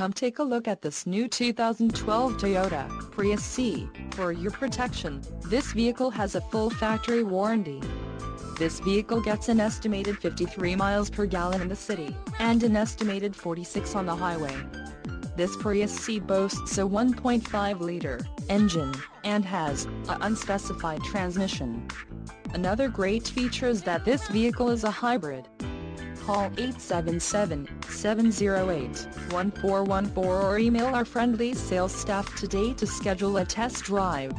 Come take a look at this new 2012 Toyota Prius C. For your protection, this vehicle has a full factory warranty. This vehicle gets an estimated 53 miles per gallon in the city, and an estimated 46 on the highway. This Prius C boasts a 1.5-liter engine, and has a unspecified transmission. Another great feature is that this vehicle is a hybrid. Call 877-708-1414 or email our friendly sales staff today to schedule a test drive.